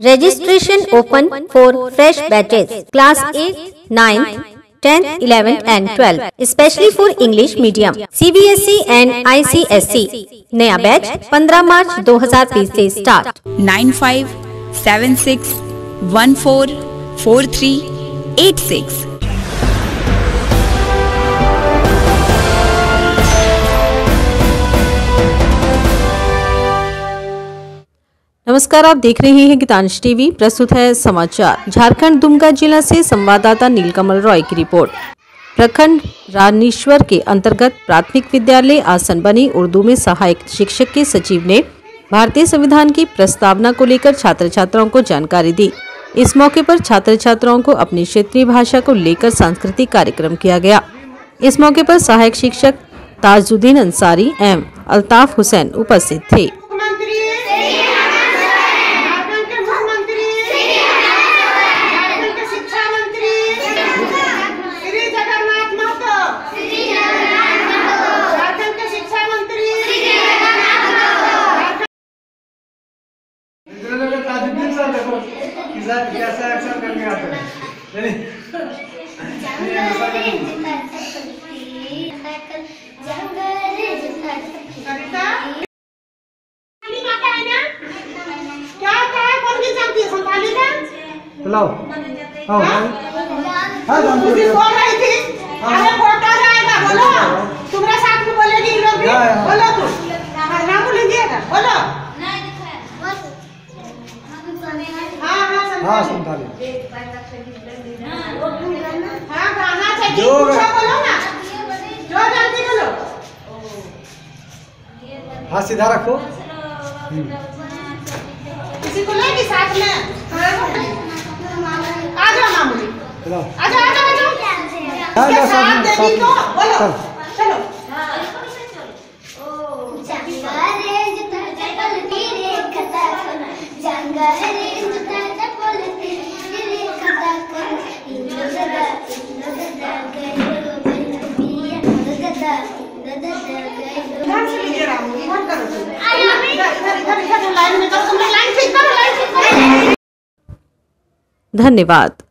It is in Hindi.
Registration open for fresh batches class eight nine tenth eleventh and twelfth specially for English medium CBSE and ICSE नया बैच 15 मार्च 2020 से स्टार्ट थ्री एट सिक्स नमस्कार, आप देख रहे हैं गीतांश टीवी, प्रस्तुत है समाचार। झारखंड दुमका जिला से संवाददाता नीलकमल रॉय की रिपोर्ट। प्रखंड रानीश्वर के अंतर्गत प्राथमिक विद्यालय आसन बनी उर्दू में सहायक शिक्षक के सचिव ने भारतीय संविधान की प्रस्तावना को लेकर छात्र छात्राओं को जानकारी दी। इस मौके पर छात्र छात्राओं को अपनी क्षेत्रीय भाषा को लेकर सांस्कृतिक कार्यक्रम किया गया। इस मौके पर सहायक शिक्षक ताजुद्दीन अंसारी एवं अल्ताफ हुसैन उपस्थित थे मुख्यमंत्री झारखंड के मुख्यमंत्री झारखंड के शिक्षा मंत्री श्री जगन्नाथ महतो झारखंड के शिक्षा मंत्री इधर लोग ताजुद्दीन सर देखो कैसा एक्शन करके आते हैं। नहीं ऐसा है है? है? हाँ हाँ हाँ तुम हो बोल रही थी? अरे फ़ोटो जाएगा बोलो। तुम्हारे साथ में बोलेगी लोग भी। हाँ, हाँ। बोलो तुम। हाँ, नाम लीजिएगा बोलो। हाँ हाँ हाँ। संताली हाँ गाना चाहिए जो- बोलो ना। जो जानती बोलो। हाथ सीधा रखो। किसी को लेगी साथ में। आ जाओ मामूली आ जाओ आ जाओ आ जाओ। हाँ, हाँ, साथ देगी तो साथ में। बोलो। धन्यवाद।